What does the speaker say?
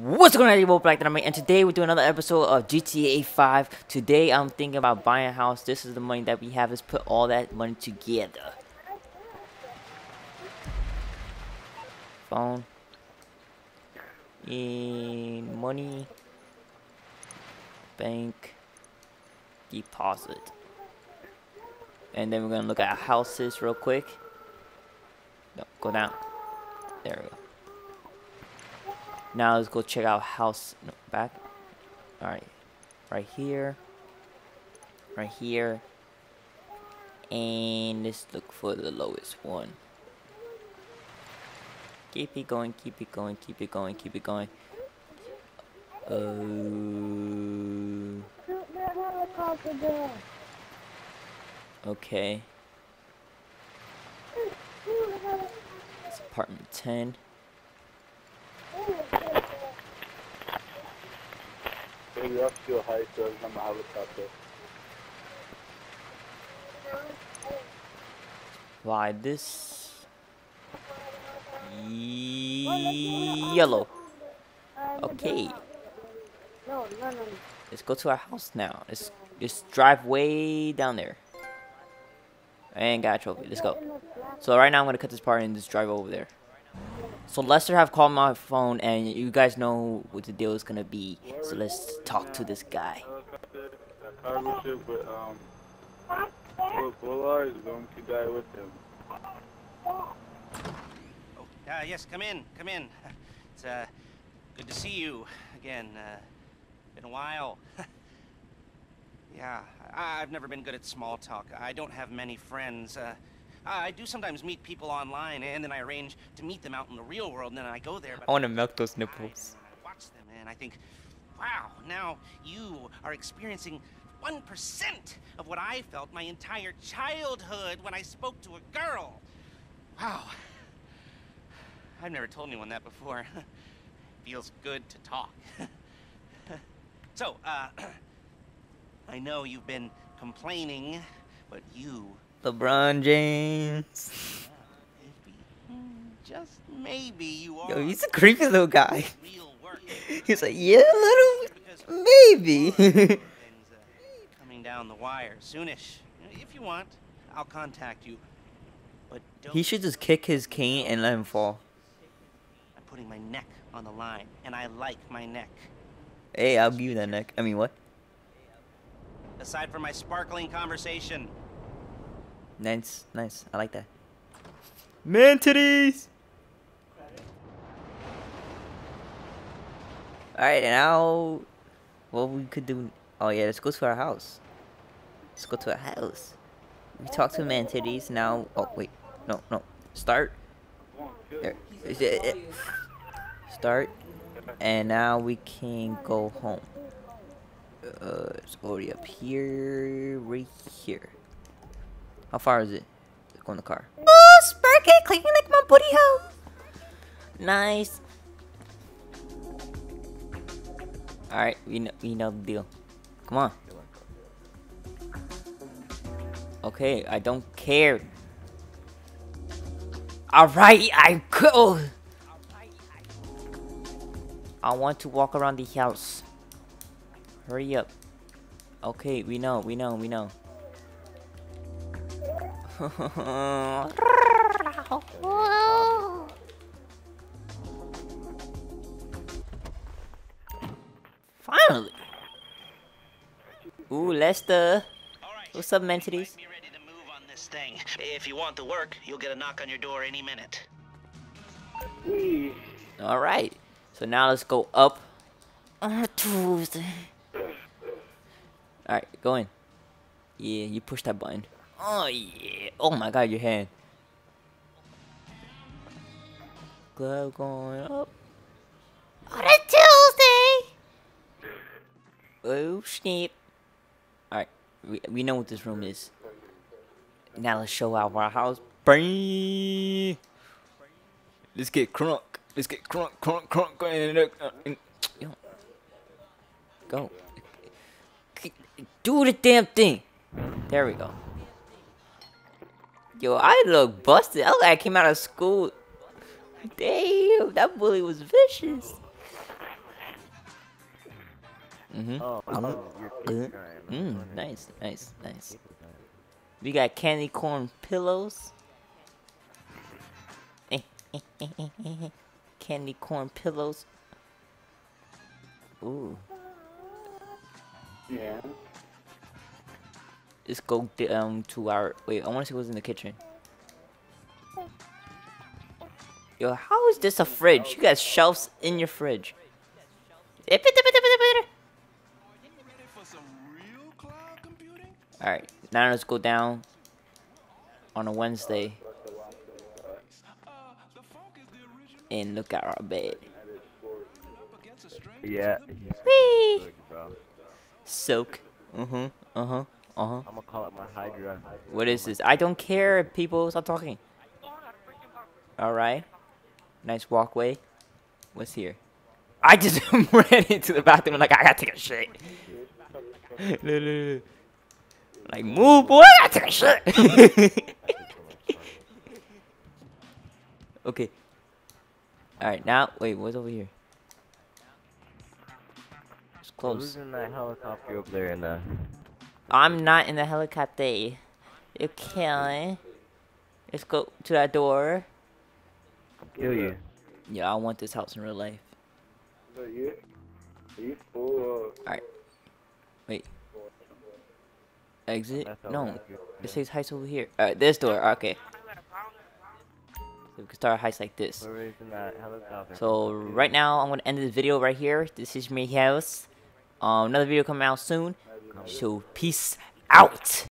What's going on, everybody? Black Dynamite, and today we're doing another episode of GTA 5. Today I'm thinking about buying a house. This is the money that we have. Let's put all that money together. Phone. In money. Bank. Deposit. And then we're gonna look at houses real quick. No, go down. There we go. Now let's go check out house no, back. All right, right here, right here, and let's look for the lowest one. Keep it going, keep it going, keep it going, keep it going. Uh, okay. It's apartment 10. Maybe up to a high so. Why this yellow? Okay, let's go to our house now. Let's just drive way down there. And got a trophy. Let's go. So right now I'm gonna cut this part and just drive over there. So Lester have called my phone and you guys know what the deal is gonna be. So let's talk to this guy. Uh, yes, come in, come in. It's uh, good to see you again. Uh, been a while. yeah, I- I've never been good at small talk. I don't have many friends. Uh, I do sometimes meet people online, and then I arrange to meet them out in the real world, and then I go there. But I wanna milk those nipples. I watch them, and I think, wow, now you are experiencing 1% of what I felt my entire childhood when I spoke to a girl. Wow. I've never told anyone that before. Feels good to talk. so, uh, I know you've been complaining, but you, LeBron James. hmm, just maybe you are. Yo, he's a creepy little guy. He's like, yeah, little, maybe. uh, coming down the wire soonish. If you want, I'll contact you. But don't. he should just kick his cane and let him fall. I'm putting my neck on the line, and I like my neck. Hey, I'll give you that neck. I mean, what? Aside from my sparkling conversation, Nice, nice. I like that. Man titties! Alright, now what we could do oh yeah, let's go to our house. Let's go to our house. We talked to man titties, now oh wait. No, no. Start. There. Is it- it- Start. And now we can go home. Uh it's already up here right here. How far is it? Go in the car. Oh, Sparky, cleaning like my booty hole. Nice. All right, we know we know the deal. Come on. Okay, I don't care. All right, I go. Oh. I want to walk around the house. Hurry up. Okay, we know, we know, we know. Finally. Ooh, Lester. What's up, Mentities? Be ready to move on this thing. If you want the work, you'll get a knock on your door any minute. All right. So now let's go up on a Tuesday. All right, go in. Yeah, you push that button. Oh yeah. Oh my God, your hand. Glove going up. On a Tuesday. Oh snap. All right, we we know what this room is. Now let's show out our house. Bang. Let's get crunk. Let's get crunk, crunk, crunk. In, uh. Go. Do the damn thing. There we go. Yo, I look busted. I look like I came out of school. Damn, that bully was vicious. Mm-hmm. Oh, oh, crying. Mm, nice, nice, nice. We got candy corn pillows. candy corn pillows. Ooh. Yeah. Let's go down um, to our. Wait, I want to see what's in the kitchen. Yo, how is this a fridge? You got shelves in your fridge. Eh, Alright, now let's go down on a Wednesday and look at our bed. Yeah. Whee! Good, bro. Soak. Mm-hmm, uh-huh. Uh huh. Uh. Uh. I'm gonna call it my Hydra. What is this? I don't care, if people. Stop talking. Alright. Nice walkway. What's here? I just ran into the bathroom like I gotta take a shit. Like, move, boy. I gotta take a shit. okay. Alright, now, wait, what's over here? It's Who's close. in that helicopter over there in the? I'm not in the helicopter. Okay. Let's go to that door. Kill you. Yeah, I want this house in real life. But yeah. You full of. Wait. Exit? No. It says heist over here. Alright, this door. Okay. So we can start a heist like this. Whoever's in that helicopter. So right now, I'm gonna end this video right here. This is my house. Um, another video coming out soon. So peace out.